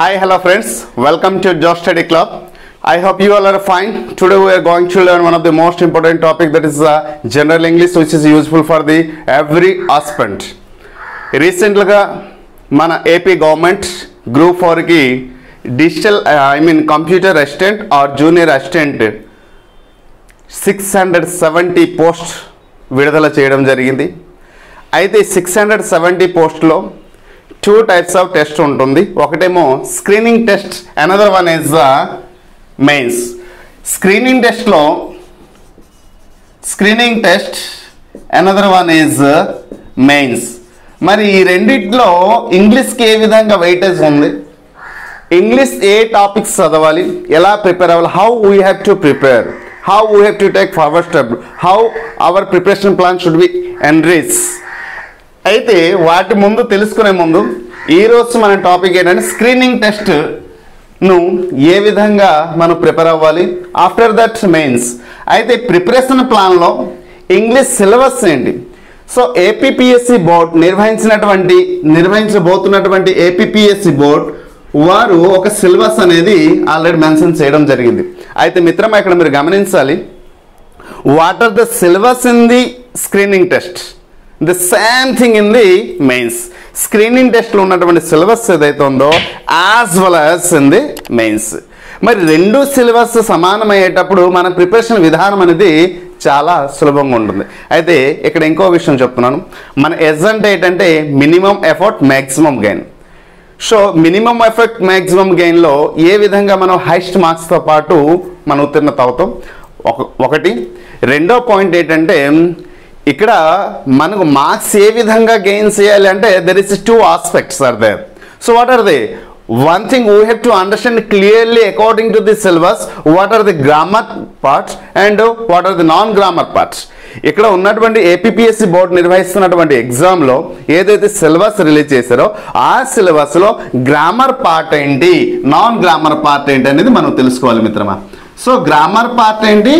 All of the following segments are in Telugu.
Hi hello friends welcome to Jo study club I hope you all are fine today we're going to learn one of the most important topic that is the general English which is useful for the every హాస్పెంట్ రీసెంట్గా మన ఏపీ గవర్నమెంట్ గ్రూప్ ఫోర్కి digital I mean computer assistant or junior assistant six hundred seventy post విడుదల చేయడం జరిగింది. అయితే సిక్స్ హండ్రెడ్ సెవెంటీ పోస్ట్లో టూ టైప్స్ ఆఫ్ టెస్ట్ ఉంటుంది. ఒకటేమో screening test another one is the mains screening టెస్ట్లో screening test another one is mains మరి ఈ రెండిట్లో ఇంగ్లీష్కి ఏ విధంగా వెయిటేజ్ ఉంది? ఇంగ్లీష్ ఏ టాపిక్స్ చదవాలి? ఎలా ప్రిపేర్ అవ్వాలి? How we have to prepare how we have to take forward step how our preparation plan should be enrich అయితే వాటి ముందు తెలుసుకునే ముందు ఈరోజు మన టాపిక్ ఏంటంటే స్క్రీనింగ్ టెస్ట్ను ఏ విధంగా మనం ప్రిపేర్ అవ్వాలి? ఆఫ్టర్ దట్ మెయిన్స్ అయితే ప్రిపరేషన్ ప్లాన్లో ఇంగ్లీష్ సిలబస్ ఏంటి? సో ఏపీపీఎస్సి బోర్డ్ నిర్వహించినటువంటి నిర్వహించబోతున్నటువంటి ఏపీపీఎస్సి బోర్డ్ వారు ఒక సిలబస్ అనేది ఆల్రెడీ మెన్షన్ చేయడం జరిగింది. అయితే మిత్రమా ఇక్కడ మీరు గమనించాలి. What are the syllabus in the screening test the same thing in the mains screening టెస్ట్లో ఉన్నటువంటి సిలబస్ ఏదైతే ఉందో as well as in the mains మరి రెండు సిలబస్ సమానమయ్యేటప్పుడు మన ప్రిపరేషన్ విధానం అనేది చాలా సులభంగా ఉంటుంది. అయితే ఇక్కడ ఇంకో విషయం చెప్తున్నాను. మన ఎజ్ అంటే ఏంటంటే minimum effort maximum gain so minimum effect maximum గెయిన్లో ఏ విధంగా మనం హైస్ట్ మార్క్స్తో పాటు మనం ఉత్తీర్ణత అవుతాం? ఒక ఒకటి. రెండో పాయింట్ ఏంటంటే ఇక్కడ మనకు మార్క్స్ ఏ విధంగా గెయిన్ చేయాలి అంటే there is two aspects are there so what are they one thing we have to understand clearly according to the syllabus what are the grammar parts and what are the non grammar parts ఇక్కడ ఉన్నటువంటి ఏపీఎస్సి బోర్డు నిర్వహిస్తున్నటువంటి ఎగ్జామ్లో ఏదైతే సిలబస్ రిలీజ్ చేశారో ఆ సిలబస్లో గ్రామర్ పార్ట్ ఏంటి? నాన్ గ్రామర్ పార్ట్ ఏంటి అనేది మనం తెలుసుకోవాలి మిత్రమా? సో గ్రామర్ పార్ట్ ఏంటి?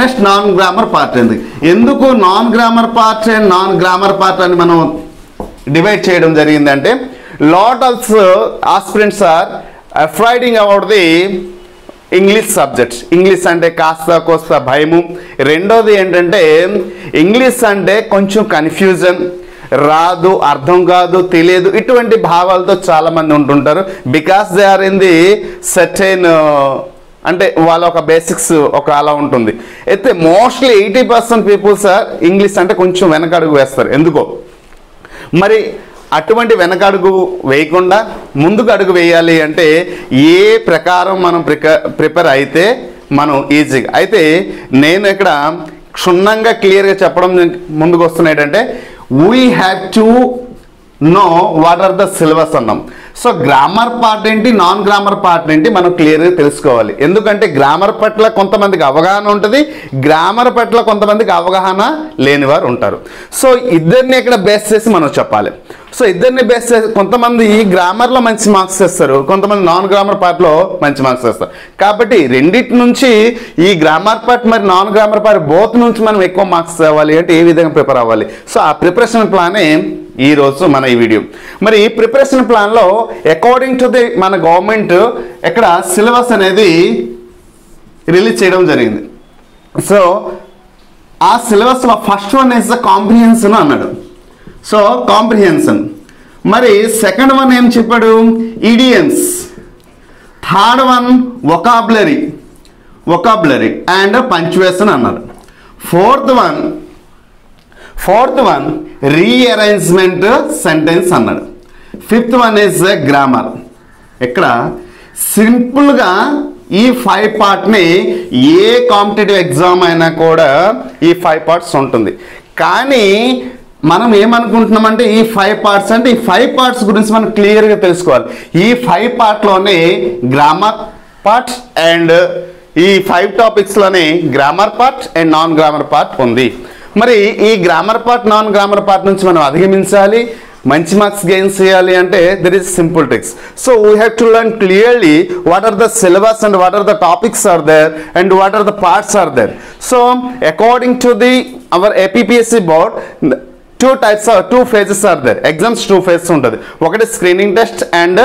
నెక్స్ట్ నాన్ గ్రామర్ పార్ట్ ఏంటి ఎందుకు non grammar part and non grammar part అని మనం డివైడ్ చేయడం జరిగిందంటే lot of aspirants are afraiding about the English subject English అంటే కాస్త కోస్త భయము. రెండోది ఏంటంటే ఇంగ్లీష్ అంటే కొంచెం కన్ఫ్యూజన్ రాదు అర్థం కాదు తెలియదు. ఇటువంటి భావాలతో చాలామంది ఉంటుంటారు. Because they are in the certain అంటే వాళ్ళ ఒక బేసిక్స్ ఒక అలా ఉంటుంది. అయితే mostly eighty percent peoples English అంటే కొంచెం వెనకడుగు వేస్తారు. ఎందుకో? మరి అటువంటి వెనకడుగు వేయకుండా ముందుకు అడుగు వేయాలి అంటే ఏ ప్రకారం మనం ప్రిపేర్ అయితే మనం ఈజీగా అయితే నేను ఇక్కడ క్షుణ్ణంగా క్లియర్గా చెప్పడం ముందుకు వస్తున్నాయి ఏంటంటే we have to know what are the syllabus అన్నాం. సో గ్రామర్ పార్ట్ ఏంటి నాన్ గ్రామర్ పార్ట్ ఏంటి మనం క్లియర్గా తెలుసుకోవాలి. ఎందుకంటే గ్రామర్ పట్ల కొంతమందికి అవగాహన ఉంటుంది గ్రామర్ పట్ల కొంతమందికి అవగాహన లేని వారు ఉంటారు. సో ఇద్దరిని ఇక్కడ బేస్ చేసి మనం చెప్పాలి. సో ఇద్దరిని బేస్ చేసి కొంతమంది ఈ గ్రామర్లో మంచి మార్క్స్ చేస్తారు కొంతమంది నాన్ గ్రామర్ పార్ట్లో మంచి మార్క్స్ చేస్తారు కాబట్టి రెండింటి నుంచి ఈ గ్రామర్ పార్ట్ మరి నాన్ గ్రామర్ పార్ట్ బోత్ నుంచి మనం ఎక్కువ మార్క్స్ తేవాలి అంటే ఏ విధంగా ప్రిపేర్ అవ్వాలి. సో ఆ ప్రిపరేషన్ ప్లానే ఈ రోజు మన ఈ వీడియో. మరి ఈ ప్రిపరేషన్ ప్లాన్లో అకార్డింగ్ టు ది మన గవర్నమెంట్ ఇక్కడ సిలబస్ అనేది రిలీజ్ చేయడం జరిగింది. సో ఆ సిలబస్లో first one is the comprehension అన్నాడు. సో కాంప్రిహెన్షన్ మరి సెకండ్ వన్ ఏం చెప్పాడు? Idioms third one vocabulary vocabulary and punctuation అన్నారు fourth one fourth one rearrangement sentence అన్నాడు. ఫిఫ్త్ వన్ ఇస్ గ్రామర్ ఇక్కడ సింపుల్గా ఈ ఫైవ్ పార్ట్ని ఏ కాంపిటేటివ్ ఎగ్జామ్ అయినా కూడా ఈ ఫైవ్ పార్ట్స్ ఉంటుంది. కానీ మనం ఏమనుకుంటున్నామంటే ఈ ఫైవ్ పార్ట్స్ అంటే ఈ ఫైవ్ పార్ట్స్ గురించి మనం క్లియర్గా తెలుసుకోవాలి. ఈ ఫైవ్ పార్ట్లోనే గ్రామర్ పార్ట్ అండ్ ఈ five టాపిక్స్లోనే grammar part and non grammar part ఉంది. మరి ఈ grammar part non grammar part నుంచి మనం అధిగమించాలి మంచి మార్క్స్ గెయిన్ చేయాలి అంటే there is simple tricks so we have to learn clearly what are the syllabus and what are the topics are there and what are the parts are there so according to the our APSC board two types two phases are there exams two phases ఉంటుంది. ఒకటి screening test and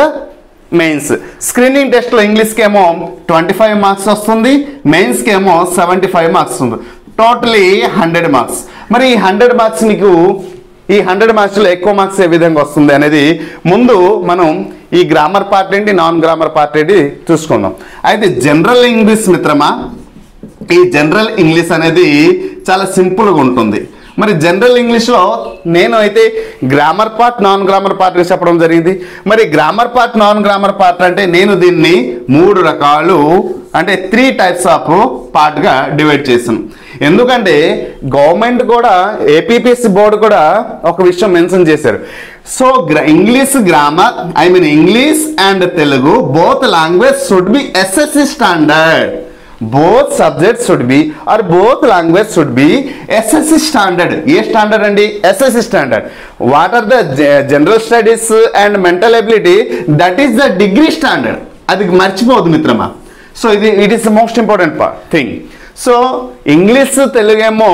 mains screening టెస్ట్లో ఇంగ్లీష్కి ఏమో ట్వంటీ ఫైవ్ మార్క్స్ వస్తుంది మెయిన్స్కి ఏమో సెవెంటీ ఫైవ్ మార్క్స్ ఉంది టోటలీ హండ్రెడ్ మార్క్స్ మరి ఈ హండ్రెడ్ మార్క్స్ మీకు ఈ హండ్రెడ్ మార్క్స్లో ఎక్కువ మార్క్స్ ఏ విధంగా వస్తుంది అనేది ముందు మనం ఈ గ్రామర్ పార్ట్ ఏంటి నాన్ గ్రామర్ పార్ట్ ఏంటి చూసుకుందాం. అయితే జనరల్ ఇంగ్లీష్ మిత్రమా? ఈ జనరల్ ఇంగ్లీష్ అనేది చాలా సింపుల్గా ఉంటుంది. మరి జనరల్ ఇంగ్లీష్లో నేను అయితే grammar part non grammar part చెప్పడం జరిగింది. మరి grammar part non grammar part అంటే నేను దీన్ని మూడు రకాలు అంటే త్రీ టైప్స్ ఆఫ్ పార్ట్గా డివైడ్ చేశాను. ఎందుకంటే గవర్నమెంట్ కూడా ఏపీపీఎస్సి బోర్డు కూడా ఒక విషయం మెన్షన్ చేశారు. So English grammar I mean English and Telugu both language should be SSC standard. Both subjects should be or both language should be SSC standard. A standard అండి? SSC standard. What are the general studies and mental ability? That is the degree standard. అది మర్చిపోవద్దు మిత్రమా. సో ఇది it is the most important thing. So English తెలుగేమో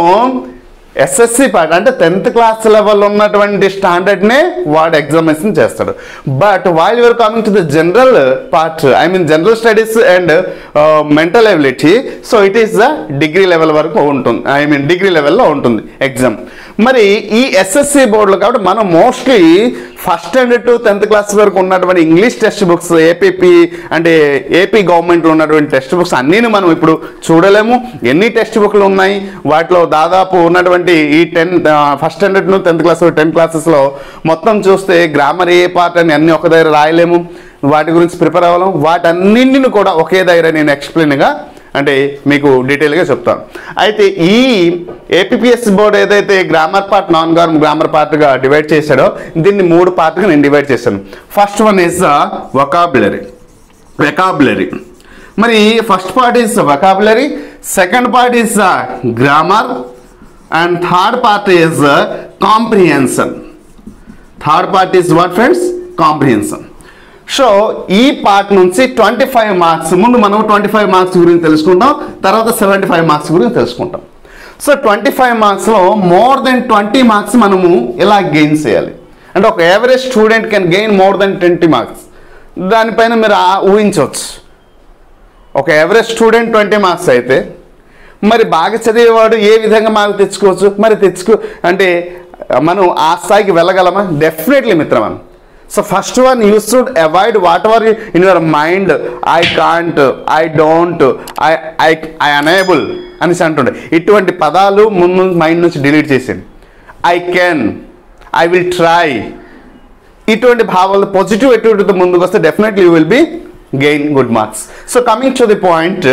SSC part అంటే టెన్త్ క్లాస్ లెవెల్ ఉన్నటువంటి స్టాండర్డ్నే వాడు ఎగ్జామినేషన్ చేస్తాడు. But while your coming to the general part I mean general studies and mental ability so it is the degree level వరకు ఉంటుంది. ఐ మీన్ డిగ్రీ లెవెల్లో ఉంటుంది ఎగ్జామ్ మరి ఈ ఎస్ఎస్సి బోర్డులు కాబట్టి మనం mostly first standard to tenth class వరకు ఉన్నటువంటి ఇంగ్లీష్ టెక్స్ట్ బుక్స్ ఏపీపీ అంటే ఏపీ గవర్నమెంట్లో ఉన్నటువంటి టెక్స్ట్ బుక్స్ అన్నీని మనం ఇప్పుడు చూడలేము. ఎన్ని టెక్స్ట్ బుక్లు ఉన్నాయి? వాటిలో దాదాపు ఉన్నటువంటి ఈ టెన్ ఫస్ట్ స్టాండర్డ్ను టెన్త్ క్లాస్ టెన్త్ క్లాసెస్లో మొత్తం చూస్తే గ్రామర్ ఏ పార్ట్ అని అన్ని ఒక దగ్గర రాయలేము. వాటి గురించి ప్రిపేర్ అవ్వలేము. వాటన్నింటిని కూడా ఒకే దగ్గర నేను ఎక్స్ప్లెయిన్గా అంటే మీకు డీటెయిల్గా చెప్తాను. అయితే ఈ ఏపీఎస్ బోర్డు ఏదైతే grammar part non grammar grammar పార్ట్గా divide చేశాడో దీన్ని మూడు పార్ట్గా నేను డివైడ్ చేశాను. First one is the vocabulary vocabulary మరి first part is vocabulary second part is the grammar and third part is comprehension third part is what friends comprehension so ఈ పార్ట్ నుంచి ట్వంటీ ఫైవ్ మార్క్స్ ముందు మనం ట్వంటీ ఫైవ్ మార్క్స్ గురించి తెలుసుకుంటాం తర్వాత సెవెంటీ ఫైవ్ మార్క్స్ గురించి తెలుసుకుంటాం. సో ట్వంటీ ఫైవ్ మార్క్స్లో మోర్ దెన్ ట్వంటీ మార్క్స్ మనము ఎలా గెయిన్ చేయాలి? అంటే ఒక average student can gain more than twenty marks దానిపైన మీరు ఊహించవచ్చు. ఒక యావరేజ్ స్టూడెంట్ ట్వంటీ మార్క్స్ అయితే మరి బాగా చదివేవాడు ఏ విధంగా మార్కులు తెచ్చుకోవచ్చు? మరి తెచ్చుకో అంటే మనం ఆ స్థాయికి వెళ్ళగలమా? డెఫినెట్లీ మిత్రమా? So first one you should avoid whatever in your mind I can't I don't I I I unable అనేసి అంటుండే. ఇటువంటి పదాలు ముందు మైండ్ నుంచి డిలీట్ చేసింది I can I will try ఇటువంటి భావాలు పాజిటివ్ ఎటువంటి ముందుకు వస్తే definitely you will be gain good marks so coming to the point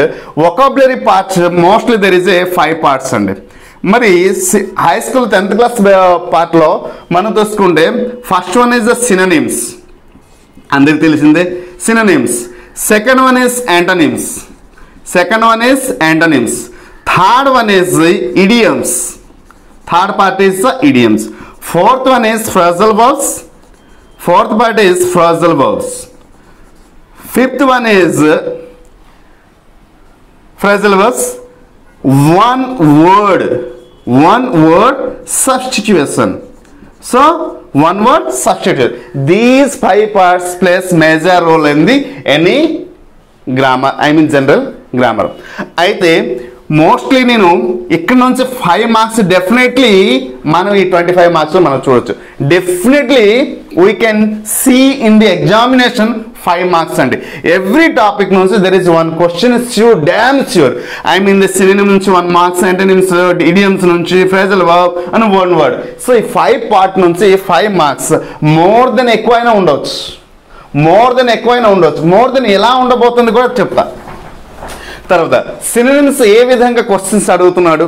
vocabulary parts mostly there is a five parts అండి. మరి హై స్కూల్ టెన్త్ క్లాస్ పార్ట్లో మనం చూసుకుంటే first one is the synonyms అందరికి తెలిసిందే? Synonyms second one is antonyms second one is antonyms third one is idioms third part is the idioms fourth one is phrasal verbs fourth part is phrasal verbs fifth one is phrasal verbs one word one word substitution so one word substitution these five parts plays major role in the any grammar I mean general grammar అయితే Mostly నేను ఇక్కడ నుంచి ఫైవ్ మార్క్స్ డెఫినెట్లీ మనం ఈ ట్వంటీ ఫైవ్ మార్క్స్ మనం చూడొచ్చు. Definitely we can see in the examination five marks అండి. ఎవ్రీ టాపిక్ నుంచి there is one question sure damn sure I mean the synonyms నుంచి వన్ మార్క్స్ అంటనిమ్స్ ఇడియమ్స్ నుంచి ఫ్రేజల్ వర్బ్ అని వన్ వర్డ్ సో ఈ ఫైవ్ పార్ట్ నుంచి ఫైవ్ మార్క్స్ మోర్ దెన్ ఎక్కువైనా ఉండవచ్చు మోర్ దెన్ ఎక్కువైనా ఉండవచ్చు మోర్ దెన్ ఎలా ఉండబోతుంది కూడా చెప్తా. తర్వాత సినిమ్స్ ఏ విధంగా క్వశ్చన్స్ అడుగుతున్నాడు?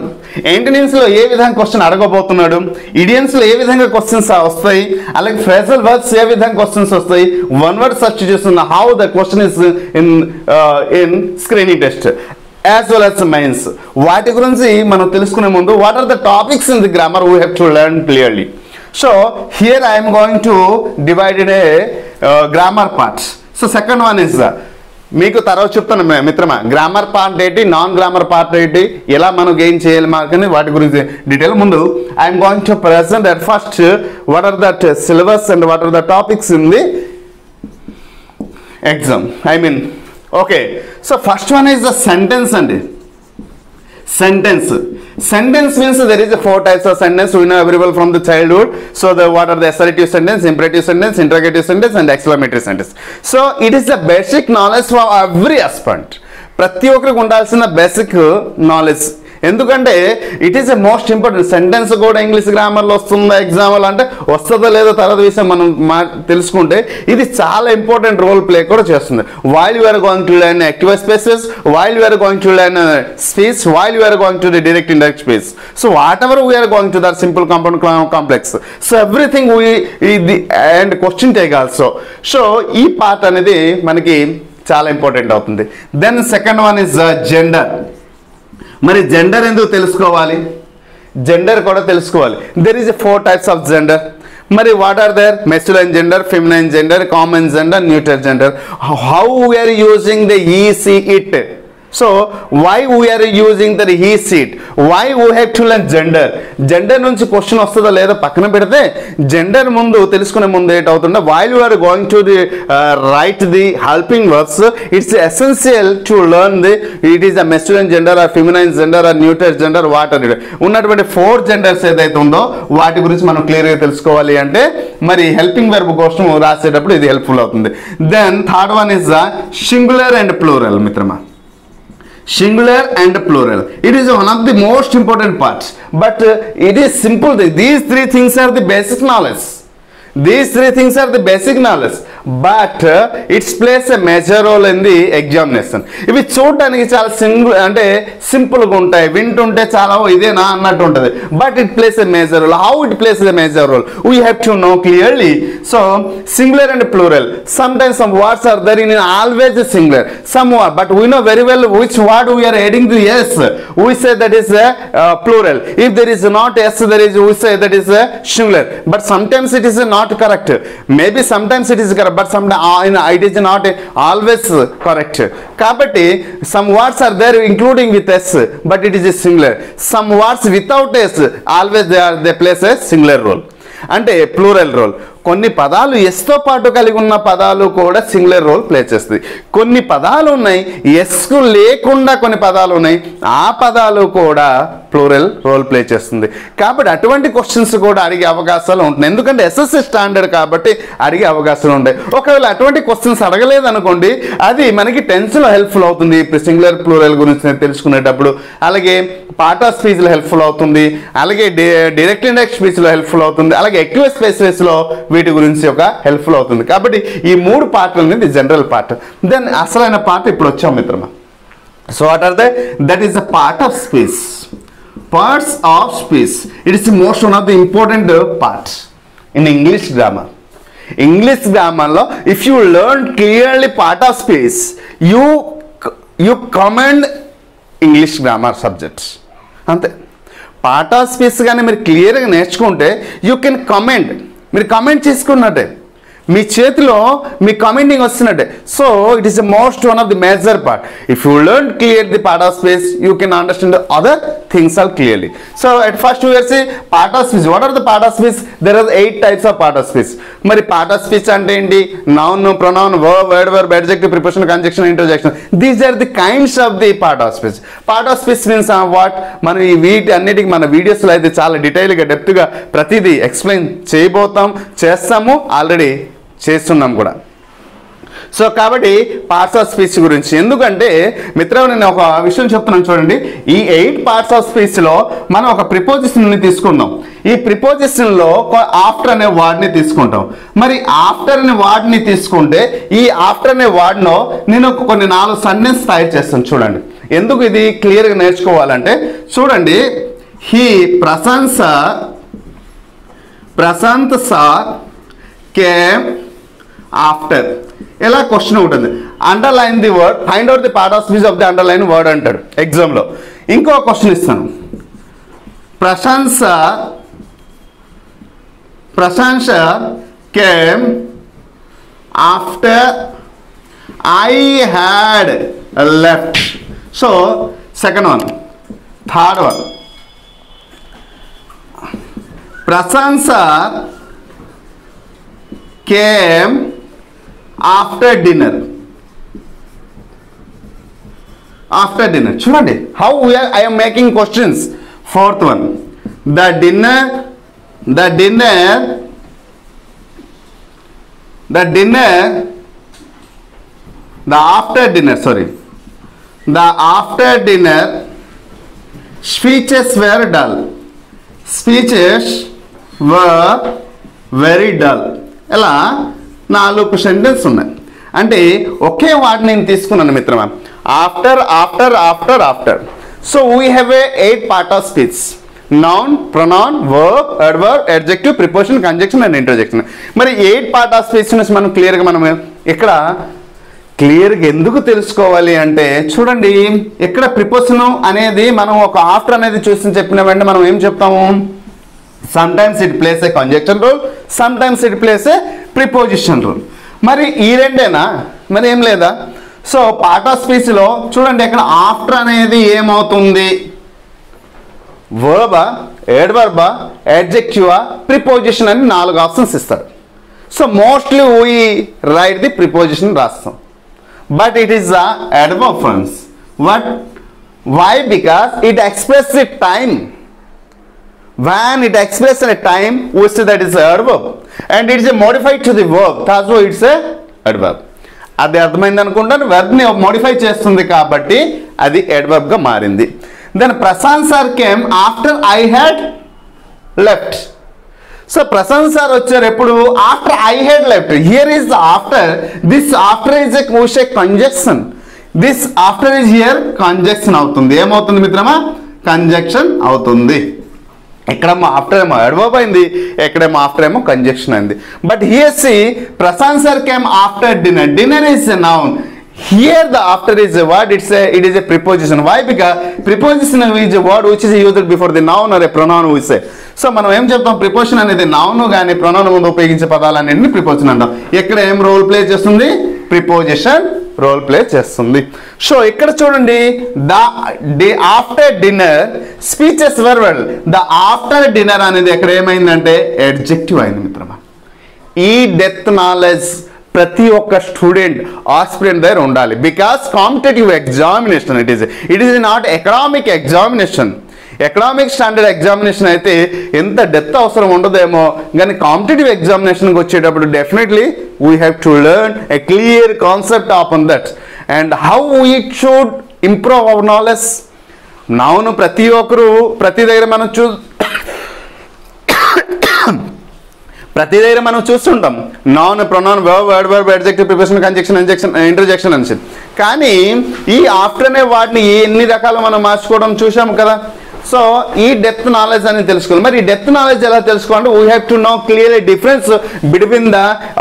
ఎంటనిమ్స్లో ఏ విధంగా క్వశ్చన్ అడగబోతున్నాడు? ఇడియన్స్లో ఏ విధంగా క్వశ్చన్స్ వస్తాయి? అలాగే ఫ్రేజల్ వర్డ్స్ ఏ విధంగా క్వశ్చన్స్ వస్తాయి? వన్ వర్డ్ సర్చ్ చేస్తున్న how the question is in in screening test as well as mains వాటి గురించి మనం తెలుసుకునే ముందు what are the topics in the grammar we have to learn clearly so here I'm going to divided a grammar parts so second one is మీకు తర్వాత చెప్తాను మిత్రమా గ్రామర్ పార్ట్ ఏంటి నాన్ గ్రామర్ పార్ట్ ఏంటి ఎలా మనం గెయిన్ చేయాలి మాకని వాటి గురించి డీటెయిల్ ముందు I'm going to present at first what are that syllabus and what are the topics in the exam I mean okay so first one is the sentence అండి. Sentence sentence means there is a four types of sentence we know available from the childhood so the what are the assertive sentence imperative sentence interrogative sentence and exclamatory sentence so it is the basic knowledge for every aspirant ప్రతి ఒక్కరికి ఉండాల్సిన బేసిక్ నాలెడ్జ్ ఎందుకంటే it is a most important sentence కూడా ఇంగ్లీష్ గ్రామర్లో వస్తుందా ఎగ్జామ్లో అంటే వస్తుందో లేదో తర్వాత విషయం మనం మా తెలుసుకుంటే ఇది చాలా ఇంపార్టెంట్ రోల్ ప్లే కూడా చేస్తుంది. While you're going to learn active spaces while you're going to learn space while you're going to the direct indirect space so whatever we're going to there simple compound complex so everything we ఇది and question take also so ఈ పార్ట్ అనేది మనకి చాలా ఇంపార్టెంట్ అవుతుంది. Then second one is gender మరి జెండర్ ఎందుకు తెలుసుకోవాలి? జెండర్ కూడా తెలుసుకోవాలి. There is four types of gender మరి what are there masculine gender feminine gender common gender neuter gender how we're using the easy it so why we're using there he seat why we have to learn gender gender నుంచి క్వశ్చన్ వస్తుందో లేదో పక్కన పెడితే జెండర్ ముందు తెలుసుకునే ముందు ఏంటవుతుందో? While you are going to the write the helping works it's essential to learn the it is a masculine gender or feminine gender or neuter gender whatever ఉన్నటువంటి ఫోర్ జెండర్స్ ఏదైతే ఉందో వాటి గురించి మనం క్లియర్గా తెలుసుకోవాలి అంటే మరి హెల్పింగ్ వెర్బ్ కోసం రాసేటప్పుడు ఇది హెల్ప్ఫుల్ అవుతుంది. Then third one is the singular and plural మిత్రమా? Singular and plural. It is one of the most important parts. But uh, it is simple these three things are the basic knowledge. These three things are the basic knowledge but uh, it plays a major role in the examination ఇవి చూడడానికి చాలా సింగిల్ అంటే సింపుల్గా ఉంటాయి వింటుంటే చాలా "ఓ, ఇదేనా అన్నట్టు ఉంటుంది but it plays a major role how it plays a major role we have to know clearly so singular and plural sometimes some words are there in always singular some but we know very well which word we are adding to yes we say that is a uh, plural if there is not yes there is we say that is a singular but sometimes it is not correct maybe sometimes it is correct but some in it is not always correct కాబట్టి some words are there including with S but it is a singular some words without S always they are they plays S singular role అంటే ప్లూరల్ రోల్ కొన్ని పదాలు ఎస్తో పాటు కలిగి ఉన్న పదాలు కూడా సింగులర్ రోల్ ప్లే చేస్తుంది కొన్ని పదాలు ఉన్నాయి ఎస్కు లేకుండా కొన్ని పదాలు ఉన్నాయి ఆ పదాలు కూడా ప్లూరల్ రోల్ ప్లే చేస్తుంది. కాబట్టి అటువంటి క్వశ్చన్స్ కూడా అడిగే అవకాశాలు ఉంటున్నాయి. ఎందుకంటే ఎస్ఎస్సి స్టాండర్డ్ కాబట్టి అడిగే అవకాశాలు ఉంటాయి ఒకవేళ అటువంటి క్వశ్చన్స్ అడగలేదు అనుకోండి అది మనకి టెన్స్లో హెల్ప్ఫుల్ అవుతుంది. ఇప్పుడు సింగులర్ ప్లూరల్ గురించి నేను తెలుసుకునేటప్పుడు అలాగే పాటా ఆఫ్ స్పీచ్లో హెల్ప్ఫుల్ అవుతుంది. అలాగే డైరెక్ట్ ఇండెక్ట్ స్పీచ్లో హెల్ప్ఫుల్ అవుతుంది. అలాగే ఎక్కువ స్పేసెస్లో వీటి గురించి ఒక హెల్ప్ఫుల్ అవుతుంది. కాబట్టి ఈ మూడు పార్ట్లు అనేది జనరల్ పార్ట్ దెన్ అసలైన పార్ట్ ఇప్పుడు వచ్చాం మిత్రమా. So what are the that is the part of speech parts of speech it is most one of the important part in English grammar English గ్రామర్లో if you learn clearly part of speech you you command English grammar subject అంతే. పార్ట్ ఆఫ్ స్పీచ్ కానీ మీరు క్లియర్గా నేర్చుకుంటే యూ కెన్ కమెంట్ మీరు కమెంట్ చేసుకున్నట్టే. మీ చేతిలో మీ commanding వస్తున్నట్టే. So it is the most one of the major part if you learn clear the part of space you can understand other things are clearly so at first you're see part of speech what are the part of speech there are eight types of part of speech మరి పార్ట్ ఆఫ్ స్పీచ్ అంటే ఏంటి? Noun pronoun word word verb adjective preparation conjunction interjection these are the kinds of the part of speech part of speech means what మనం ఈ వీటి అన్నిటికి మన వీడియోస్లో అయితే చాలా డీటెయిల్గా డెప్త్గా ప్రతిదీ ఎక్స్ప్లెయిన్ చేయబోతాం చేస్తాము. ఆల్రెడీ చేస్తున్నాం కూడా. సో కాబట్టి పార్ట్స్ ఆఫ్ స్పీచ్ గురించి ఎందుకంటే మిత్రం నేను ఒక విషయం చెప్తున్నాను చూడండి. ఈ ఎయిట్ పార్ట్స్ ఆఫ్ స్పీచ్లో మనం ఒక ప్రిపోజిషన్ని తీసుకుందాం. ఈ ప్రిపోజిషన్లో ఆఫ్టర్ అనే వార్డ్ని తీసుకుంటాం. మరి ఆఫ్టర్ అనే వార్డ్ని తీసుకుంటే ఈ ఆఫ్టర్ అనే వార్డ్లో నేను ఒక కొన్ని నాలుగు సన్నెన్స్ తయారు చేస్తాను చూడండి. ఎందుకు ఇది క్లియర్గా నేర్చుకోవాలంటే చూడండి. He Prashamsa Prashanth sir came after ఇలా క్వశ్చన్ ఉంటుంది? Underline the word find out the part of speech of the underline word అంటాడు ఎగ్జామ్లో ఇంకో క్వశ్చన్ ఇస్తాను. Prashamsa Prashamsa came after I had left so second one third one Prashamsa came after dinner. After dinner. చూడండి how we are i am making questions. Fourth one. The dinner the dinner the dinner the after dinner sorry. The after dinner speeches were dull. Speeches were very dull. ఎలా నాలుగు సెంటెన్స్ ఉన్నాయి. అంటే ఒకే వార్డ్ నేను తీసుకున్నాను మిత్రమా? After after after after so we have a eight part of speech noun pronoun verb adverb adjective preposition conjunction and interjection మరి ఎయిట్ పార్ట్ ఆఫ్ స్పీచ్ నుంచి మనం క్లియర్గా మనం ఇక్కడ క్లియర్గా ఎందుకు తెలుసుకోవాలి అంటే చూడండి ఇక్కడ ప్రిపోర్షన్ అనేది మనం ఒక ఆఫ్టర్ అనేది చూసి చెప్పిన వెంటనే మనం ఏం చెప్తాము? Sometimes it plays a conjunction rule sometimes it plays a preposition rule మరి ఈ రెండేనా? మరి ఏం లేదా? సో పార్ట్ ఆఫ్ స్పీచ్లో చూడండి ఇక్కడ ఆఫ్టర్ అనేది ఏమవుతుంది? వర్బా ఎడ్వర్బా ఎడ్జెక్టివా ప్రిపోజిషన్ అని నాలుగు ఆప్షన్స్ ఇస్తారు. So mostly we write the preposition రాస్తాం. But it is the adverb friends what? Why because it express the time. When it express a time we that that is and it's a modified to the verb to its verb that's అది అర్థమైంది అనుకుంటాను. వెబ్ని మోడిఫై చేస్తుంది కాబట్టి అది adverb మారింది. Then Prashant sir came after I had left so Prashant sir వచ్చారు ఎప్పుడు? After I had left here is after this after is a wish a conjunction this after is here conjunction అవుతుంది. ఏమవుతుంది మిత్రమా? కంజక్షన్ అవుతుంది. ఇక్కడేమో ఆఫ్టర్ ఏమో ఎడబాబు అయింది. ఎక్కడేమో ఆఫ్టర్ ఏమో కంజక్షన్ అయింది but here see Prashant sir came after dinner dinner is a noun here the after is a word it's it is a preposition why because preposition is a word which is used before the noun or pronoun which so మనం ఏం చెప్తాం? ప్రిపోజిషన్ అనేది నౌన్ కానీ ప్రొనౌన్ ముందు ఉపయోగించే పదాలన్నింటినీ ప్రిపోజిషన్ అంటాం. ఎక్కడ ఏం రోల్ ప్లే చేస్తుంది? ప్రిపోజిషన్ రోల్ ప్లే చేస్తుంది. సో ఇక్కడ చూడండి the the after dinner speeches వెర్వల్ the after dinner అనేది ఎక్కడ ఏమైందంటే ఎడ్జెక్టివ్ అయింది మిత్రమా. ఈ డెత్ నాలెడ్జ్ ప్రతి ఒక్క స్టూడెంట్ ఆస్పిరెంట్ దగ్గర ఉండాలి. Because competitive examination it is it is not economic examination economic standard examination అయితే ఎంత డెత్ అవసరం ఉండదేమో కానీ కాంపిటేటివ్ ఎగ్జామినేషన్కి వచ్చేటప్పుడు definitely we have to learn a clear concept of an that and how we should improve our knowledge నావును ప్రతి ఒక్కరు ప్రతి దగ్గర మనం చూ ప్రతి దగ్గర మనం చూస్తుంటాం. Noun pronoun verb word verb adjective preparation conjunction injection interjection అని కానీ ఈ ఆఫ్టర్నే వాటిని ఎన్ని రకాలు మనం మార్చుకోవడం చూసాం కదా? సో ఈ డెప్త్ నాలెడ్జ్ అని తెలుసుకోవాలి. మరి ఈ డెప్త్ నాలెడ్జ్ ఎలా తెలుసుకోవాలంటే we have to know clear difference between the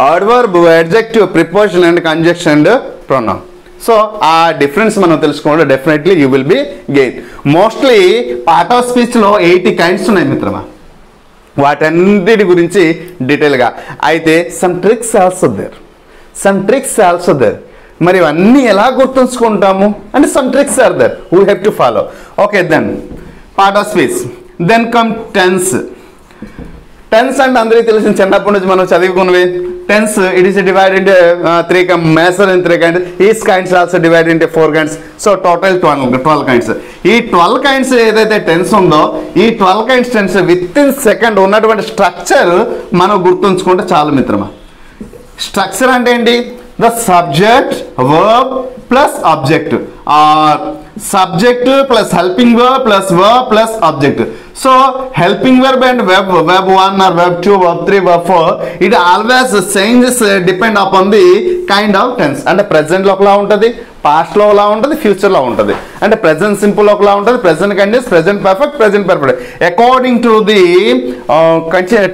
adverb adjective preposition and conjunction and pronoun so ఆ డిఫరెన్స్ మనం తెలుసుకోవడం definitely you will be gain mostly part of స్పీచ్లో eighty kinds ఉన్నాయి మిత్రమా? వాటన్నిటి గురించి డీటెయిల్గా అయితే some tricks also there some tricks also there మరి ఇవన్నీ ఎలా గుర్తుంచుకుంటాము? అంటే some tricks are there we have to follow okay then part of speech then come tense tense అంటే అందరికీ తెలిసిన చిన్నప్పటి నుంచి మనం చదువుకున్నవి. Tense it is divide into three major in three kinds is kinds also divide into four kinds so total twelve twelve kinds ఈ ట్వెల్వ్ కైండ్స్ ఏదైతే టెన్స్ ఉందో ఈ twelve kinds tense within second ఉన్నటువంటి స్ట్రక్చర్ మనం గుర్తుంచుకుంటే చాలు మిత్రమా. స్ట్రక్చర్ అంటే ఏంటి? The subject verb plus object subject plus helping verb plus verb plus object so helping verb and verb verb one or verb two verb three verb four it always changes depend upon the kind of tense అంటే ప్రెసెంట్లో ఒకలా ఉంటుంది పాస్ట్లో ఒకలా ఉంటుంది ఫ్యూచర్లో ఉంటుంది అంటే ప్రెసెంట్ సింపుల్ ఒకలా ఉంటుంది present continuous present perfect present perfect according to the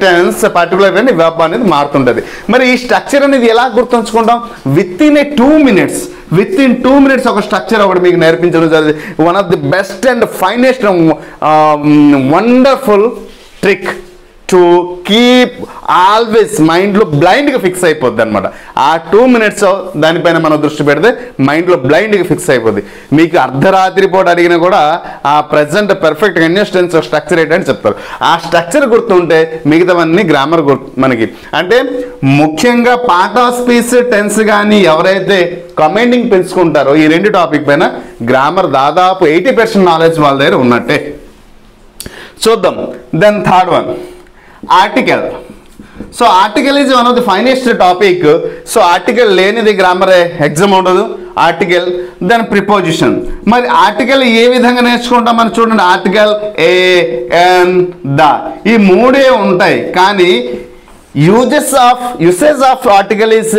tense particular అని వెబ్ అనేది మారుతుంటుంది. మరి ఈ స్ట్రక్చర్ అనేది ఎలా గుర్తుంచుకుంటాం? Within a two minutes within two minutes ఒక స్ట్రక్చర్ ఒకటి మీకు నేర్పించడం జరిగింది. One of the best and finest wonderful trick to keep always మైండ్లో బ్లైండ్గా ఫిక్స్ అయిపోద్ది అనమాట ఆ టూ మినిట్స్ దానిపైన మనం దృష్టి పెడితే మైండ్లో బ్లైండ్గా ఫిక్స్ అయిపోద్ది. మీకు అర్ధరాత్రి పూట అడిగినా కూడా ఆ ప్రజెంట్ పర్ఫెక్ట్ కంటిన్యూస్ స్ట్రక్చర్ ఏంటని చెప్తారు. ఆ స్ట్రక్చర్ గుర్తుంటే మిగతావన్నీ గ్రామర్ గుర్తు మనకి. అంటే ముఖ్యంగా పార్ట్ ఆఫ్ స్పీచ్ టెన్స్ కానీ ఎవరైతే కమెండింగ్ పెంచుకుంటారో ఈ రెండు టాపిక్ పైన గ్రామర్ దాదాపు ఎయిటీ పర్సెంట్ నాలెడ్జ్ వాళ్ళ దగ్గర ఉన్నట్టే. చూద్దాం. Then third one article so article is one of the finest topic so article లేనిది గ్రామర్ ఎగ్జామ్ ఉండదు. ఆర్టికల్ దాని ప్రిపోజిషన్ మరి ఆర్టికల్ ఏ విధంగా నేర్చుకుంటాం మనం చూడండి. Article a an the. ఈ మూడే ఉంటాయి. కానీ uses of usage of article is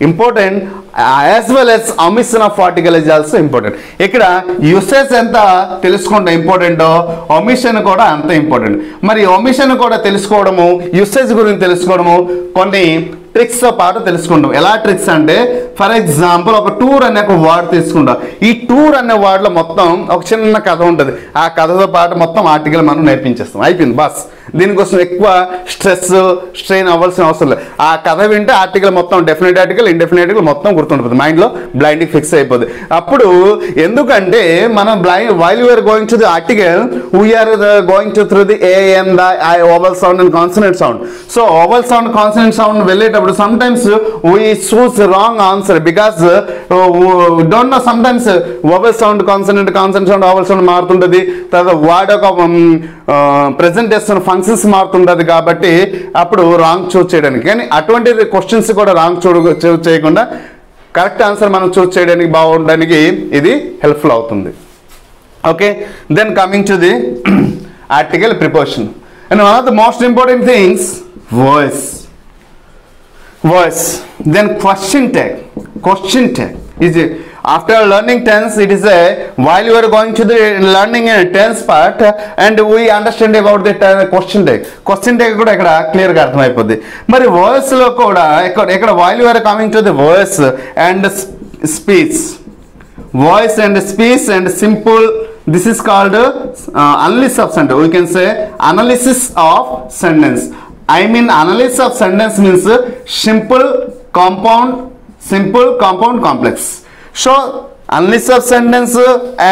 important as well as omission of article is also important ఇక్కడ యూసేజ్ ఎంత తెలుసుకుంటే ఇంపార్టెంటో ఒమిషన్ కూడా అంత ఇంపార్టెంట్ మరి ఒమిషన్ కూడా తెలుసుకోవడము యూసేజ్ గురించి తెలుసుకోవడము కొన్ని ట్రిక్స్తో పాటు తెలుసుకుంటాం. ఎలా ట్రిక్స్ అంటే ఫర్ ఎగ్జాంపుల్ ఒక టూర్ అనే ఒక వర్డ్ తీసుకుంటాం. ఈ టూర్ అనే వర్డ్లో మొత్తం ఒక చిన్న కథ ఉంటుంది. ఆ కథతో పాటు మొత్తం ఆర్టికల్ మనం నేర్పించేస్తాం. అయిపోయింది బస్. దీనికోసం ఎక్కువ స్ట్రెస్ స్ట్రెయిన్ అవ్వాల్సిన అవసరం లేదు. ఆ కథ వింటే ఆర్టికల్ మొత్తం డెఫినెట్ ఆర్టికల్ ఇండెఫినెట్ ఆర్టికల్ మొత్తం గుర్తుండిపోతుంది. మైండ్లో బ్లైండ్కి ఫిక్స్ అయిపోతుంది అప్పుడు ఎందుకంటే మనం blind while you're going to the article we're going to through the a an the I vowel sound and consonant sound so vowel sound consonant sound వెళ్ళేటప్పుడు sometimes we choose wrong answer because don't know sometimes vowel sound consonant consonant sound vowel sound మారుతుంటుంది. తర్వాత వార్డ్ ఒక ప్రజెంట్ చేస్తున్న ఫంక్షన్స్ మారుతుంటుంది కాబట్టి అప్పుడు రాంగ్ చూస్ చేయడానికి. కానీ అటువంటి క్వశ్చన్స్ కూడా రాంగ్ చూడ చూ చేయకుండా కరెక్ట్ ఆన్సర్ మనం చూస్ చేయడానికి బాగుండడానికి ఇది హెల్ప్ఫుల్ అవుతుంది. Okay? Then coming to the article preposition and one of the most important things voice voice then question tag question tag is after learning tense it is a while you are going to the learning a tense part uh, and we understand about the te- question tag question tag కూడా ఇక్కడ క్లియర్గా అర్థమైపోద్ది మరి వాయిస్లో కూడా ఇక్కడ ఇక్కడ while you are coming to the voice and speech voice and speech and simple this is called uh, analysis of sentence we can say analysis of sentence i mean analysis of sentence means uh, simple compound simple compound complex so analysis of sentence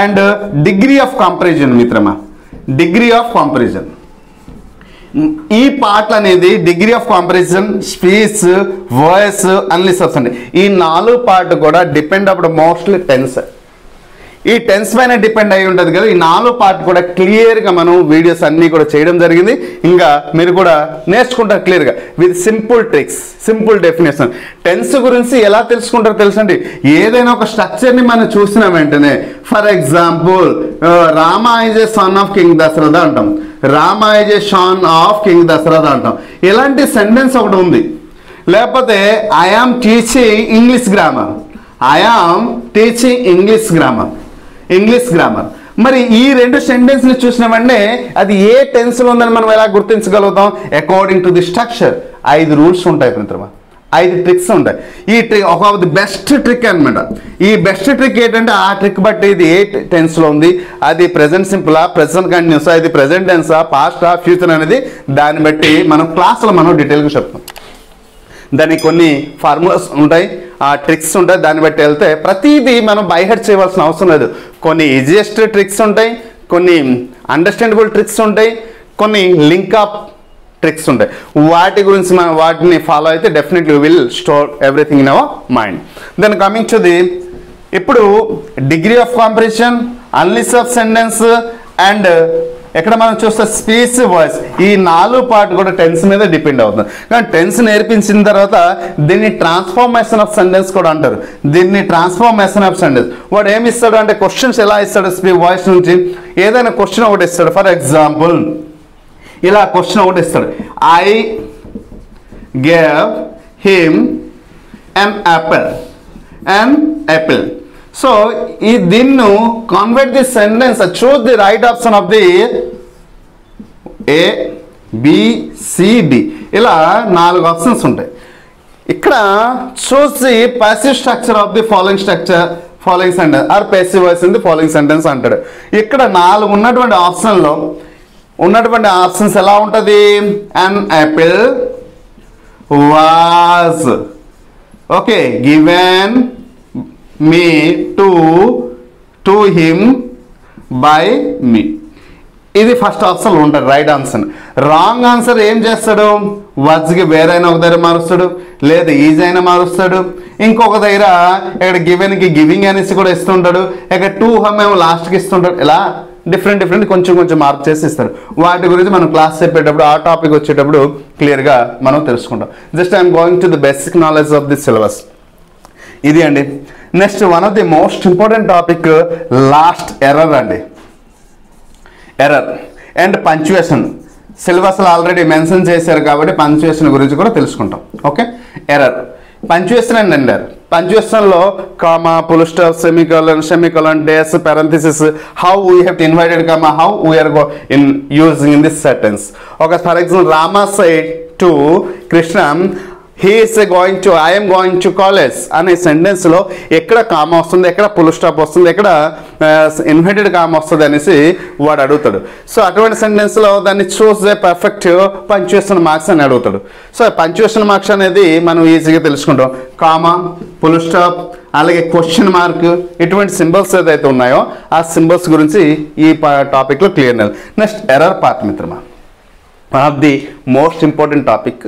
and degree of comparison మిత్రమా. డిగ్రీ ఆఫ్ కంపారిజన్ ఈ పాటలు అనేది degree of comparison speech voice analysis of ఈ నాలుగు పార్ట్ కూడా డిపెండ్ అప్పుడు మోస్ట్లీ టెన్సర్ ఈ టెన్స్ పైన డిపెండ్ అయి ఉంటుంది కదా ఈ నాలుగు పార్ట్ కూడా క్లియర్గా మనం వీడియోస్ అన్నీ కూడా చేయడం జరిగింది. ఇంకా మీరు కూడా నేర్చుకుంటారు క్లియర్గా with simple tricks simple definition tense గురించి ఎలా తెలుసుకుంటారో తెలుసండి? ఏదైనా ఒక స్ట్రక్చర్ని మనం చూసిన వెంటనే for example Rama is a son of king Dasharatha అంటాం. Rama is a son of king Dasharatha అంటాం. ఇలాంటి సెంటెన్స్ ఒకటి ఉంది. లేకపోతే I am teaching English grammar I am teaching English grammar English grammar మరి ఈ రెండు సెంటెన్స్ని చూసినామంటే అది ఏ టెన్స్లో ఉందని మనం ఎలా గుర్తించగలుగుతాం? అకార్డింగ్ టు ది స్ట్రక్చర్ ఐదు రూల్స్ ఉంటాయి మిత్రమా? ఐదు ట్రిక్స్ ఉంటాయి. ఈ ట్రిక్ ఒక బెస్ట్ ట్రిక్ అనమాట ఈ బెస్ట్ ట్రిక్ ఏంటంటే ఆ ట్రిక్ బట్టి ఇది ఏ టెన్స్లో ఉంది? అది ప్రెసెంట్ సింపులా ప్రెసెంట్ కంటిన్యూస్ ఇది ప్రెసెంట్ టెన్సా పాస్టా ఫ్యూచర్ అనేది దాన్ని బట్టి మనం క్లాస్లో మనం డీటెయిల్గా చెప్తాం. దానికి కొన్ని ఫార్ములాస్ ఉంటాయి ఆ ట్రిక్స్ ఉంటాయి దాన్ని బట్టి వెళ్తే ప్రతిదీ మనం బైహెడ్ చేయవలసిన అవసరం లేదు. కొన్ని ఈజియెస్ట్ ట్రిక్స్ ఉంటాయి కొన్ని అండర్స్టాండబుల్ ట్రిక్స్ ఉంటాయి కొన్ని లింక్ అప్ ట్రిక్స్ ఉంటాయి. వాటి గురించి మనం వాటిని ఫాలో అయితే definitely will store everything in our mind. Then coming to the ఇప్పుడు degree of competition analysis of sentence and ఎక్కడ మనం చూస్తే స్పీచ్ వాయిస్. ఈ నాలుగు పార్ట్ కూడా టెన్స్ మీద డిపెండ్ అవుతుంది. కానీ టెన్స్ నేర్పించిన తర్వాత దీన్ని ట్రాన్స్ఫార్మేషన్ ఆఫ్ సెంటెన్స్ కూడా అంటారు. దీన్ని ట్రాన్స్ఫార్మేషన్ ఆఫ్ సెంటెన్స్. వాడు ఏమి ఇస్తాడు అంటే క్వశ్చన్స్ ఎలా ఇస్తాడు స్పీ వాయిస్ నుంచి? ఏదైనా క్వశ్చన్ ఒకటి ఇస్తాడు. ఫర్ ఎగ్జాంపుల్ ఇలా క్వశ్చన్ ఒకటి ఇస్తాడు. I gave him an apple an apple so ఈ దీన్ని convert the sentence choose the right option of the A B C D ఇలా నాలుగు ఆప్షన్స్ ఉంటాయి. ఇక్కడ choose the structure of the following structure following sentence or passive voice in the following sentence అంటాడు. ఇక్కడ నాలుగు ఉన్నటువంటి ఆప్షన్లో ఉన్నటువంటి ఆప్షన్స్ ఎలా ఉంటుంది? An apple was okay given me to to him by me ఇది ఫస్ట్ ఆప్షన్ ఉంటుంది రైట్ ఆన్సర్ రాంగ్ ఆన్సర్ ఏం చేస్తాడు? వజ్కి వేరైనా ఒక దగ్గర మారుస్తాడు లేదా ఈజీ అయినా మారుస్తాడు. ఇంకొక దగ్గర ఇక్కడ గివెన్కి గివింగ్ అనేసి కూడా ఇస్తుంటాడు ఇక్కడ టూ హమ్ ఏమో లాస్ట్కి ఇస్తుంటాడు. ఇలా డిఫరెంట్ డిఫరెంట్ కొంచెం కొంచెం మార్క్ చేసి ఇస్తారు. వాటి గురించి మనం క్లాస్ చెప్పేటప్పుడు ఆ టాపిక్ వచ్చేటప్పుడు క్లియర్గా మనం తెలుసుకుంటాం. Just I'm going to the basic knowledge of the syllabus ఇది అండి. Next one of the most important topic last error అండి. ఎర్రర్ అండ్ పంచువేషన్ సిలబస్లో ఆల్రెడీ మెన్షన్ చేశారు కాబట్టి పంచువేషన్ గురించి కూడా తెలుసుకుంటాం. ఓకే ఎర్రర్ పంచువేషన్ అండ్ ఎండర్ పంచువేషన్లో comma full stop semicolon semicolon dash parenthesis how we have invited comma how we're go in using in this sentence ఒక for example Rama said to Krishna he is going to I'm going to college అనే సెంటెన్స్లో ఎక్కడ కామ వస్తుంది ఎక్కడ పుల్ స్టాప్ వస్తుంది ఎక్కడ ఇన్వెంటెడ్ కామ వస్తుంది అనేసి వాడు అడుగుతాడు. సో అటువంటి సెంటెన్స్లో దాన్ని చూస్ పర్ఫెక్ట్ పంచుయేషన్ మార్క్స్ అని అడుగుతాడు. సో పంచుయేషన్ మార్క్స్ అనేది మనం ఈజీగా తెలుసుకుంటాం. కామా పుల్ స్టాప్ అలాగే క్వశ్చన్ మార్క్ ఇటువంటి సింబల్స్ ఏదైతే ఉన్నాయో ఆ సింబల్స్ గురించి ఈ టాపిక్లో క్లియర్ నెక్స్ట్ ఎర్రర్ పార్ట్ మిత్రమా. One of the most important topic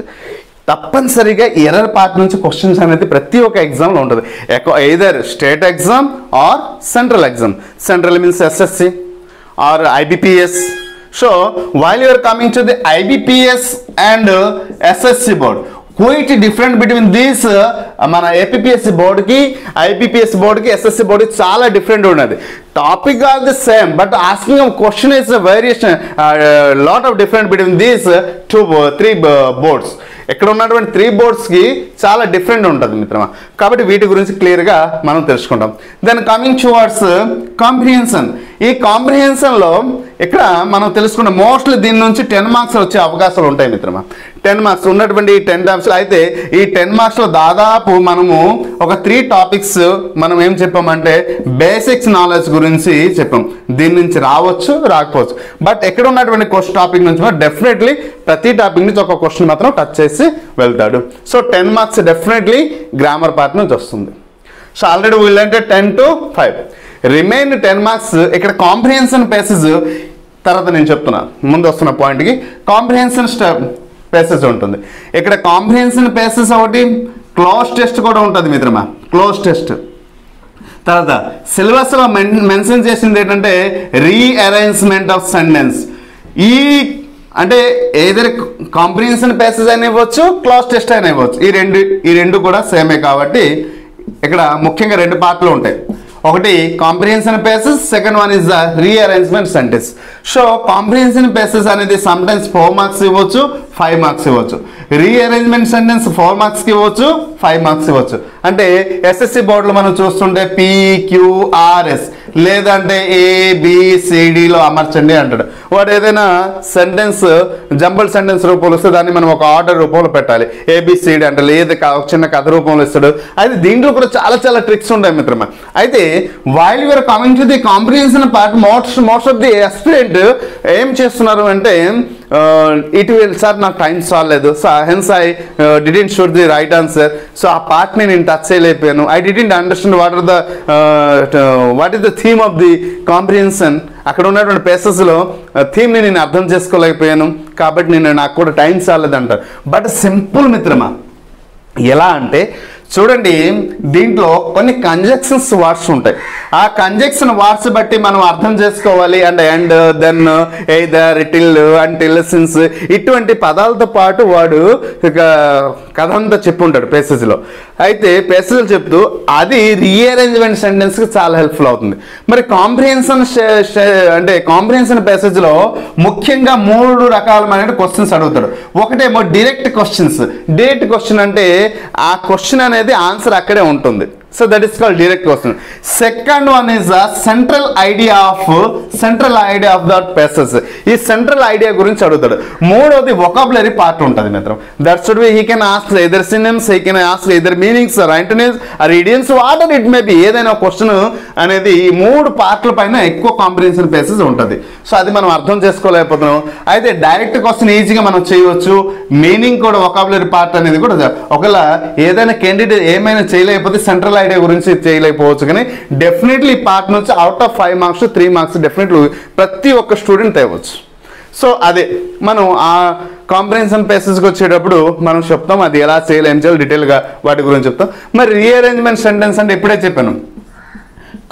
తప్పనిసరిగా ఎర్రర్ పార్ట్ నుంచి క్వశ్చన్స్ అనేది ప్రతి ఒక్క ఎగ్జామ్లో ఉంటుంది. Either state exam or central exam. Central means SSC or IBPS so while your coming to the IBPS and SSC board quite different between these మన ఏపీఎస్సి బోర్డుకి ఐబిపిఎస్ బోర్డుకి ఎస్ఎస్సి బోర్డుకి చాలా డిఫరెంట్ ఉన్నది. Topic are the same but asking question is variation lot of different between these two three boards ఇక్కడ ఉన్నటువంటి త్రీ బోర్డ్స్కి చాలా డిఫరెంట్ ఉంటుంది మిత్రమా. కాబట్టి వీటి గురించి క్లియర్గా మనం తెలుసుకుంటాం. దెన్ కమింగ్ టువర్డ్స్ కాంప్రిహెన్షన్ ఈ కాంప్రిహెన్షన్లో ఇక్కడ మనం తెలుసుకుంటాం మోస్ట్లీ దీని నుంచి టెన్ మార్క్స్ వచ్చే అవకాశాలు ఉంటాయి మిత్రమా. టెన్ మార్క్స్ ఉన్నటువంటి ఈ టెన్ టాపిక్స్ అయితే ఈ టెన్ మార్క్స్లో దాదాపు మనము ఒక త్రీ టాపిక్స్ మనం ఏం చెప్పామంటే బేసిక్స్ నాలెడ్జ్ గురించి చెప్పాం. దీని నుంచి రావచ్చు రాకపోవచ్చు. బట్ ఎక్కడ ఉన్నటువంటి క్వశ్చన్ టాపిక్ నుంచి డెఫినెట్లీ ప్రతి టాపిక్ నుంచి ఒక క్వశ్చన్ మాత్రం టచ్ చేసి వెళ్తాడు. So ten marks definitely grammar part నుంచి వస్తుంది. సో ఆల్రెడీ వీళ్ళంటే ten to five remain ten marks ఇక్కడ కాంప్రిహెన్షన్ పేసెస్ తర్వాత నేను చెప్తున్నా. ముందు వస్తున్న పాయింట్కి కాంప్రిహెన్షన్ స్టెప్ పేసెస్ ఉంటుంది. ఇక్కడ కాంప్రిహెన్షన్ పేసెస్ ఒకటి క్లోజ్ టెస్ట్ కూడా ఉంటుంది మిత్రమా. క్లోజ్ టెస్ట్ తర్వాత సిలబస్లో మెన్ మెన్షన్ చేసింది ఏంటంటే రీఅరేంజ్మెంట్ ఆఫ్ సెంటెన్స్ ఈ అంటే ఏదైనా కాంప్రిహెన్షన్ ప్యాసేజ్ అయినా ఇవ్వచ్చు క్లాస్ టెస్ట్ అయినా ఇవ్వచ్చు. ఈ రెండు ఈ రెండు కూడా సేమే కాబట్టి ఇక్కడ ముఖ్యంగా రెండు పార్ట్లు ఉంటాయి. ఒకటి comprehension passages second one is the rearrangement sentence so comprehension passages అనేది సమ్ టైమ్స్ ఫోర్ మార్క్స్ ఇవ్వచ్చు ఫైవ్ మార్క్స్ ఇవ్వచ్చు. రీఅరేంజ్మెంట్ సెంటెన్స్ ఫోర్ మార్క్స్కి ఇవ్వచ్చు ఫైవ్ మార్క్స్ ఇవ్వచ్చు. అంటే ఎస్ఎస్సి బోర్డులో మనం చూస్తుంటే పిక్యూఆర్ఎస్ లేదంటే ఏబిసిడిలో అమర్చండి అంటాడు. వాడు ఏదైనా సెంటెన్స్ జంబల్ సెంటెన్స్ రూపంలో వస్తే దాన్ని మనం ఒక ఆర్డర్ రూపంలో పెట్టాలి. ఏబిసిడి అంటే లేదు ఒక చిన్న కథ రూపంలో ఇస్తాడు. అయితే దీంట్లో కూడా చాలా చాలా ట్రిక్స్ ఉంటాయి మిత్రమా. అయితే while you're coming to the comprehension part most most of the aspirant ఏం చేస్తున్నారు అంటే ఇట్ విల్ సార్ నాకు time సాలేదు so hence I didn't sure the right answer so ఆ పార్ట్ని నేను టచ్ చేయలేకపోయాను. I didn't understand what are the what is the theme of the comprehension అక్కడ ఉన్నటువంటి ప్లేసెస్లో థీమ్ని నేను అర్థం చేసుకోలేకపోయాను. కాబట్టి నేను నాకు కూడా టైం చాలేదంటారు బట్ సింపుల్ మిత్రమా ఎలా అంటే చూడండి దీంట్లో కొన్ని కంజక్షన్స్ వార్డ్స్ ఉంటాయి. ఆ కంజక్షన్ వార్డ్స్ బట్టి మనం అర్థం చేసుకోవాలి. And and then either ఇటిల్ until since ఇటువంటి పదాలతో పాటు వాడు కథ అంతా చెప్పుంటాడు పేసెస్లో అయితే పేసెస్లో చెప్తూ అది రీఅరేంజ్మెంట్ సెంటెన్స్కి చాలా హెల్ప్ఫుల్ అవుతుంది. మరి కాంప్రిహెన్షన్ అంటే కాంప్రిహెన్షన్ పేసేజ్లో ముఖ్యంగా మూడు రకాలమైన క్వశ్చన్స్ అడుగుతాడు. ఒకటేమో డైరెక్ట్ క్వశ్చన్స్ డైరెక్ట్ క్వశ్చన్ అంటే ఆ క్వశ్చన్ అనేది ఆన్సర్ అక్కడే ఉంటుంది. So that is called direct question second one is the central idea of central idea of that passages ఈ సెంట్రల్ ఐడియా గురించి అడుగుతాడు. మూడోది వొకాబులరీ పార్ట్ ఉంటుంది మిత్రం. That should be he can ask either synonyms he can ask either meanings or or idioms what it may be ఏదైనా క్వశ్చన్ అనేది ఈ మూడు పార్ట్ల పైన ఎక్కువ కాంప్రిహెన్షన్ పేసెస్ ఉంటుంది. సో అది మనం అర్థం చేసుకోలేకపోతున్నాం. అయితే డైరెక్ట్ క్వశ్చన్ ఈజీగా మనం చేయవచ్చు. మీనింగ్ కూడా వొకాబులరీ పార్ట్ అనేది కూడా ఒకవేళ ఏదైనా క్యాండిడేట్ ఏమైనా చేయలేకపోతే సెంట్రల్ ఐడియా గురించి చేయలేకపోవచ్చు కానీ డెఫినెట్లీ పార్ట్ నుంచి out of five marks three marks definitely ప్రతి ఒక్క స్టూడెంట్ తేవచ్చు. సో అదే మనం ఆ కాంప్రిహెన్షన్ పేసెస్కి వచ్చేటప్పుడు మనం చెప్తాం అది ఎలా చేయాలి ఏం చేయాలి డీటెయిల్గా వాటి గురించి చెప్తాం. మరి రీఅరేంజ్మెంట్ సెంటెన్స్ అంటే ఇప్పుడే చెప్పాను.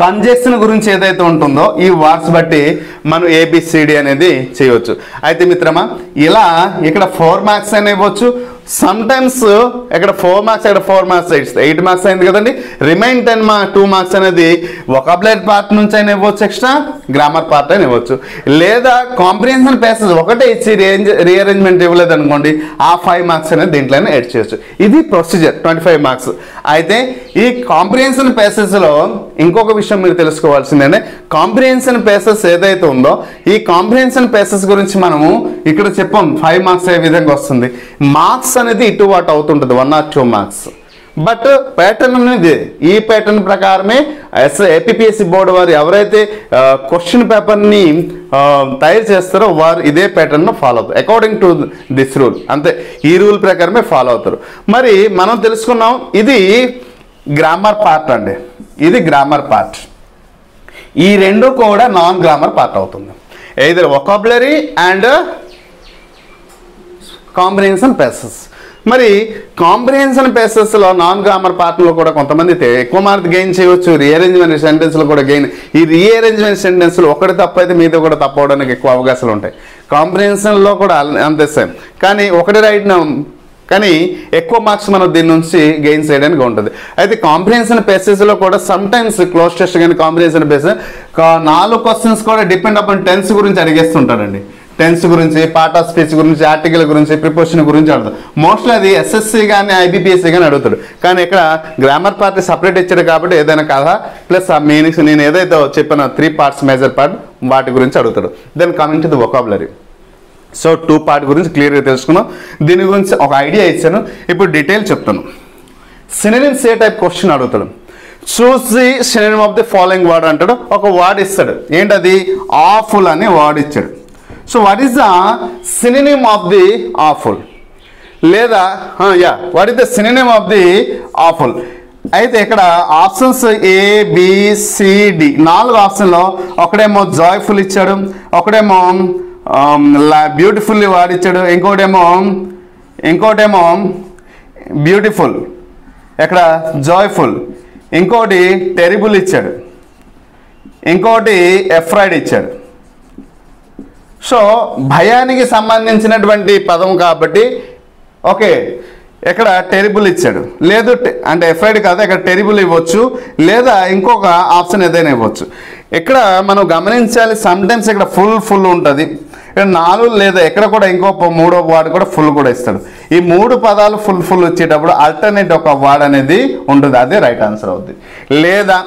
కంజెక్షన్ గురించి ఏదైతే ఉంటుందో ఈ వర్డ్స్ బట్టి మనం ఏబిసిడి అనేది చేయవచ్చు. అయితే మిత్రమా ఇలా ఇక్కడ ఫోర్ మార్క్స్ అని ఇవ్వచ్చు సమ్టైమ్స్ ఇక్కడ ఫోర్ మార్క్స్ ఇక్కడ ఫోర్ మార్క్స్ ఎయిట్ మార్క్స్ అయింది కదండి. రిమైన్ టెన్ మా టూ మార్క్స్ అనేది వొకాబులరీ పార్ట్ నుంచి అయినా ఇవ్వచ్చు ఎక్స్ట్రా గ్రామర్ పార్ట్ అయినా ఇవ్వచ్చు. లేదా కాంప్రిహెన్షన్ ప్యాసేజ్ ఒకటే ఇచ్చి రేంజ్ రీఅరేంజ్మెంట్ ఇవ్వలేదు అనుకోండి ఆ ఫైవ్ మార్క్స్ అనేది దీంట్లోనే యాడ్ చేయొచ్చు. ఇది ప్రొసీజర్ ట్వంటీ ఫైవ్ మార్క్స్ అయితే ఈ కాంప్రిహెన్షన్ ప్యాసెస్లో ఇంకొక విషయం మీరు తెలుసుకోవాల్సిందంటే కాంప్రిహెన్షన్ పేసెస్ ఏదైతే ఉందో ఈ కాంప్రిహెన్షన్ పేసెస్ గురించి మనము ఇక్కడ చెప్పాం. ఫైవ్ మార్క్స్ ఏ విధంగా వస్తుంది. మార్క్స్ అనేది ఇటు వాట్ అవుతుంటుంది. One or two marks but pattern అనేది ఈ ప్యాటర్న్ ప్రకారమే ఎస్ ఏపీఎస్సి బోర్డు వారు ఎవరైతే క్వశ్చన్ పేపర్ని తయారు చేస్తారో వారు ఇదే ప్యాటర్న్ను ఫాలో అవుతారు. అకార్డింగ్ టు దిస్ రూల్ అంతే. ఈ రూల్ ప్రకారమే ఫాలో అవుతారు. మరి మనం తెలుసుకున్నాం ఇది గ్రామర్ పార్ట్ అండి. ఇది గ్రామర్ పార్ట్ ఈ రెండు కూడా నాన్ గ్రామర్ పార్ట్ అవుతుంది. Either vocabulary and combination passages మరి కాంబినేషన్ పేసెస్లో నాన్ గ్రామర్ పార్ట్లో కూడా కొంతమంది ఎక్కువ మార్క్ గెయిన్ చేయవచ్చు రీఅరేంజ్మెంట్ సెంటెన్స్లో కూడా గెయిన్ ఈ రీఅరేంజ్మెంట్ సెంటెన్స్లు ఒకటి తప్ప అయితే మీద కూడా తప్పవడానికి ఎక్కువ అవకాశాలు ఉంటాయి. కాంబినేషన్లో కూడా అంతే సేమ్ కానీ ఒకటి రైట్ కానీ ఎక్కువ మార్క్స్ మనం దీని నుంచి గెయిన్ చేయడానికి ఉంటుంది. అయితే కాంప్రిహెన్షన్ పేసెస్లో కూడా సమ్ టైమ్స్ క్లోజ్ టెస్ట్ కానీ కాంప్రిహెన్షన్ పేసెస్ నాలుగు క్వశ్చన్స్ కూడా డిపెండ్ అపాన్ టెన్స్ గురించి అడిగేస్తుంటారండి. టెన్స్ గురించి పార్ట్ ఆఫ్ స్పీచ్ గురించి ఆర్టికల్ గురించి ప్రిపోషన్ గురించి అడుగుతాడు మోస్ట్లీ అది ఎస్ఎస్సి కానీ ఐబీపీఎస్సీ కానీ అడుగుతాడు కానీ ఇక్కడ గ్రామర్ పార్ట్ సపరేట్ ఇచ్చాడు కాబట్టి ఏదైనా కథ ప్లస్ ఆ మీనింగ్స్ నేను ఏదైతే చెప్పిన త్రీ పార్ట్స్ మేజర్ పార్ట్ వాటి గురించి అడుగుతాడు then coming to the vocabulary so two part గురించి క్లియర్గా తెలుసుకున్నాం దీని గురించి ఒక ఐడియా ఇచ్చాను. ఇప్పుడు డీటెయిల్ చెప్తాను. సినినిమ్స్ ఏ టైప్ క్వశ్చన్ అడుగుతాడు. Choose the synonym of the following word అంటాడు. ఒక వర్డ్ ఇస్తాడు. ఏంటది? ఆఫుల్ అనే వర్డ్ ఇచ్చాడు. So what is the synonym of the awful? లేదా yeah what is the synonym of the awful? అయితే ఇక్కడ ఆప్షన్స్ ఏ బిసిడి నాలుగు ఆప్షన్లో ఒకడేమో జాయ్ఫుల్ ఇచ్చాడు. ఒకడేమో Um, బ్యూటిఫుల్లీ వాడిచ్చాడు. ఇంకోటేమో ఇంకోటేమో బ్యూటిఫుల్ ఇక్కడ జాయ్ఫుల్ ఇంకోటి టెరిబుల్ ఇచ్చాడు. ఇంకోటి ఎఫ్రైడ్ ఇచ్చాడు. సో భయానికి సంబంధించినటువంటి పదం కాబట్టి ఓకే ఇక్కడ టెరిబుల్ ఇచ్చాడు. లేదు టె- అంటే ఎఫ్ఐడి కాదు ఇక్కడ టెరిబుల్ ఇవ్వచ్చు. లేదా ఇంకొక ఆప్షన్ ఏదైనా ఇవ్వచ్చు. ఇక్కడ మనం గమనించాలి సమ్టైమ్స్ ఇక్కడ ఫుల్ ఫుల్ ఉంటుంది. నాలుగు లేదా ఎక్కడ కూడా ఇంకో ప- మూడో వార్డ్ కూడా ఫుల్ కూడా ఇస్తాడు. ఈ మూడు పదాలు ఫుల్ ఫుల్ వచ్చేటప్పుడు ఆల్టర్నేట్ ఒక వార్డ్ అనేది ఉంటుంది. అదే రైట్ ఆన్సర్ అవుతుంది లేదా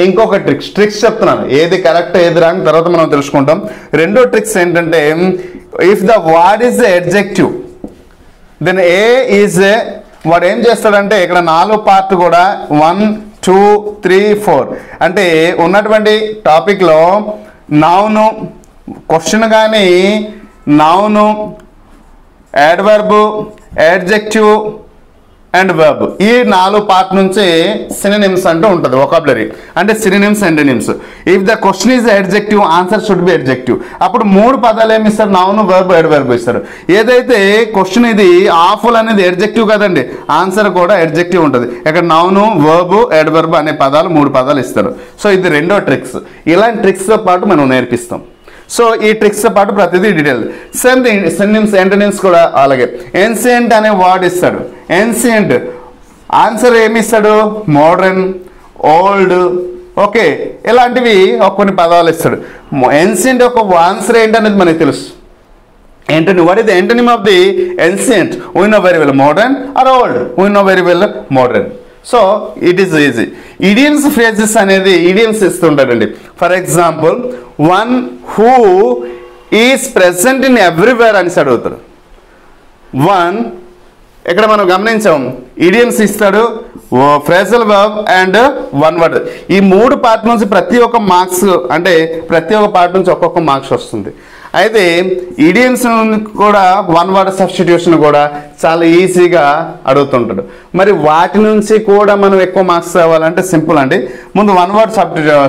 ఇంకొక ట్రిక్స్ ట్రిక్స్ చెప్తున్నాను. ఏది కరెక్ట్ ఏది రాంగ్ తర్వాత మనం తెలుసుకుంటాం. రెండో ట్రిక్స్ ఏంటంటే if the word is the adjective then a is వాడు ఏం చేస్తాడంటే ఇక్కడ నాలుగు పార్ట్ కూడా వన్ టూ త్రీ ఫోర్ అంటే ఉన్నటువంటి టాపిక్లో నౌను క్వశ్చన్ కానీ noun adverb adjective and verb ఈ నాలుగు పార్ట్ నుంచి సినిమ్స్ అంటూ ఉంటుంది వొకాబులరీ అంటే synonyms and NIMS if the question is adjective answer should be adjective అప్పుడు మూడు పదాలు ఏమి ఇస్తారు? నౌను వర్బ్ ఎడ్ వర్బ్ ఇస్తారు. ఏదైతే క్వశ్చన్ ఇది ఆఫుల్ అనేది ఎడ్జెక్టివ్ కదండి ఆన్సర్ కూడా ఎడ్జెక్టివ్ ఉంటుంది. ఇక్కడ నౌను వర్బ్ ఎడ్ వర్బ్ అనే పదాలు మూడు పదాలు ఇస్తారు. సో ఇది రెండో ట్రిక్స్ ఇలాంటి ట్రిక్స్తో పాటు మనం నేర్పిస్తాం. సో ఈ ట్రిక్స్తో పాటు ప్రతిదీ detail same thing synonyms antonyms కూడా అలాగే. ఎన్సియంట్ అనే వర్డ్ ఇస్తాడు. ఎన్సియంట్ ఆన్సర్ ఏమి ఇస్తాడు? మోడర్న్ ఓల్డ్ ఓకే ఇలాంటివి కొన్ని పదాలు ఇస్తాడు. ఎన్సియంట్ ఒక ఆన్సర్ ఏంటనేది మనకి తెలుసు. ఏంటని what is the antonym of the ancient we know very well modern or old we know very well modern so it is easy idioms phrases అనేది idioms ఇస్తుంటారండి. For example one who is present in everywhere అనేసి అడుగుతారు. వన్ ఇక్కడ మనం గమనించాం. ఇడియమ్స్ ఇస్తాడు phrasal verb and one word ఈ మూడు పార్ట్ నుంచి ప్రతి ఒక్క మార్క్స్ అంటే ప్రతి ఒక్క పార్ట్ నుంచి ఒక్కొక్క మార్క్స్ వస్తుంది. అయితే ఇడియమ్స్ కూడా వన్ వర్డ్ సబ్స్టిట్యూషన్ కూడా చాలా ఈజీగా అడుగుతుంటాడు. మరి వాటి నుంచి కూడా మనం ఎక్కువ మార్క్స్ రావాలంటే సింపుల్ అండి. ముందు వన్ వర్డ్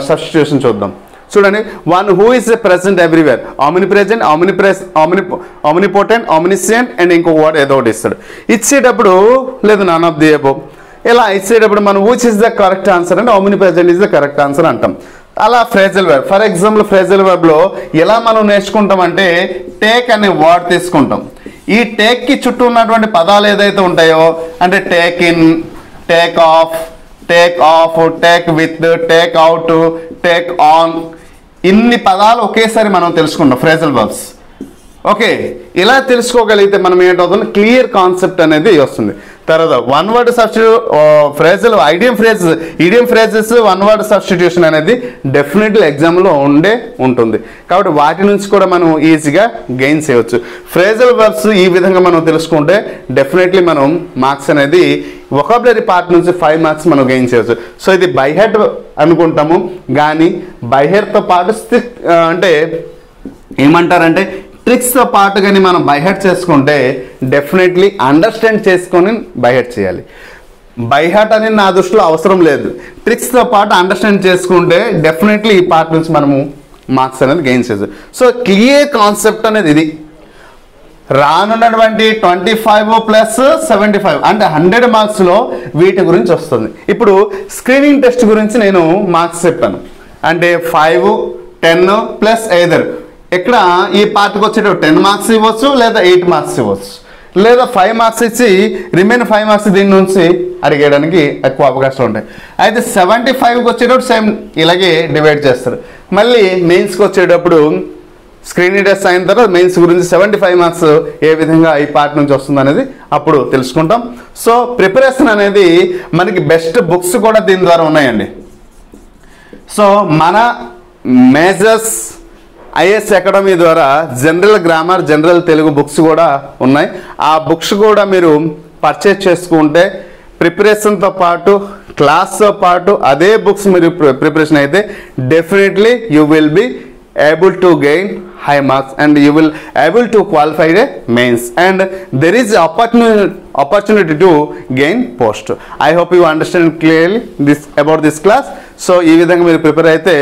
సబ్స్టిట్యూషన్ చూద్దాం. చూడండి. One who is present everywhere omnipresent omni press omni omnipotent omniscient and ఇంకొక వర్డ్ ఏదో ఒకటి ఇస్తాడు. ఇచ్చేటప్పుడు లేదు నన్ ఆఫ్ ది అబో ఇలా ఇచ్చేటప్పుడు మనం which is the correct answer అంటే omnipresent is the correct answer అంటాం. అలా phrasal verb for example phrasal వెబ్లో ఎలా మనం నేర్చుకుంటామంటే టేక్ అనే వర్డ్ తీసుకుంటాం. ఈ టేక్కి చుట్టూ ఉన్నటువంటి పదాలు ఏదైతే ఉంటాయో అంటే take in take off take off take with take out take on ఇన్ని పదాలు ఒకేసారి మనం తెలుసుకుంటాం ఫ్రేజల్ వర్బ్స్ ఓకే ఇలా తెలుసుకోగలిగితే మనం ఏంటవుతుంది క్లియర్ కాన్సెప్ట్ అనేది వస్తుంది. తర్వాత one word substitute phrasal idiom phrases idiom phrases one word substitution అనేది డెఫినెట్లీ ఎగ్జామ్లో ఉండే ఉంటుంది. కాబట్టి వాటి నుంచి కూడా మనం ఈజీగా గెయిన్ చేయవచ్చు ఫ్రేజల్ వర్బ్స్ ఈ విధంగా మనం తెలుసుకుంటే డెఫినెట్లీ మనం మార్క్స్ అనేది ఒకాబులరీ పార్ట్ నుంచి ఫైవ్ మార్క్స్ మనం గెయిన్ చేయవచ్చు సో ఇది బైహెడ్ అనుకుంటాము. కానీ బైహెడ్తో పాటు uh, అంటే ఏమంటారంటే ట్రిక్స్తో పాటు కానీ మనం బైహెడ్ చేసుకుంటే డెఫినెట్లీ అండర్స్టాండ్ చేసుకొని బైహెడ్ చేయాలి. బైహార్ట్ అనేది నా దృష్టిలో అవసరం లేదు. ట్రిక్స్తో పాటు అండర్స్టాండ్ చేసుకుంటే డెఫినెట్లీ ఈ పార్ట్ నుంచి మనము మార్క్స్ అనేది గెయిన్ చేయొచ్చు సో క్లియర్ కాన్సెప్ట్ అనేది ఇది. రానున్నటువంటి twenty five plus seventy five అంటే హండ్రెడ్ మార్క్స్లో వీటి గురించి వస్తుంది. ఇప్పుడు స్క్రీనింగ్ టెస్ట్ గురించి నేను మార్క్స్ చెప్పాను. అంటే ఫైవ్ టెన్ ప్లస్ ఎయిదర్ ఇక్కడ ఈ పార్ట్కి వచ్చేటప్పుడు టెన్ మార్క్స్ ఇవ్వచ్చు లేదా ఎయిట్ మార్క్స్ ఇవ్వచ్చు? లేదా ఫైవ్ మార్క్స్ ఇచ్చి రిమైన్ ఫైవ్ మార్క్స్ దీని నుంచి అడిగేయడానికి ఎక్కువ అవకాశాలు ఉంటాయి. అయితే సెవెంటీ ఫైవ్కి వచ్చేటప్పుడు సేమ్ ఇలాగే డివైడ్ చేస్తారు. మళ్ళీ మెయిన్స్కి వచ్చేటప్పుడు స్క్రీన్ టెస్ట్ అయిన తర్వాత మెయిన్స్ గురించి సెవెంటీ ఫైవ్ మార్క్స్ ఏ విధంగా ఈ పార్ట్ నుంచి వస్తుంది అనేది అప్పుడు తెలుసుకుంటాం. సో ప్రిపరేషన్ అనేది మనకి బెస్ట్ బుక్స్ కూడా దీని ద్వారా ఉన్నాయండి. సో మన మేజర్స్ ఐఎస్ అకాడమీ ద్వారా general grammar general Telugu books కూడా ఉన్నాయి. ఆ బుక్స్ కూడా మీరు పర్చేజ్ చేసుకుంటే ప్రిపరేషన్తో పాటు క్లాస్తో పాటు అదే బుక్స్ మీరు ప్రిపరేషన్ అయితే definitely you will be able to gain high marks and you will able to qualify the mains. And there is opportunity opportunity to gain post. I hope you understand clearly this about this class. So ఈ విధంగా మీరు ప్రిపేర్ అయితే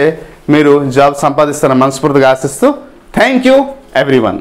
మీరు జాబ్ సంపాదిస్తారని మనస్ఫూర్తిగా ఆశిస్తూ థ్యాంక్ యూ ఎవ్రీవన్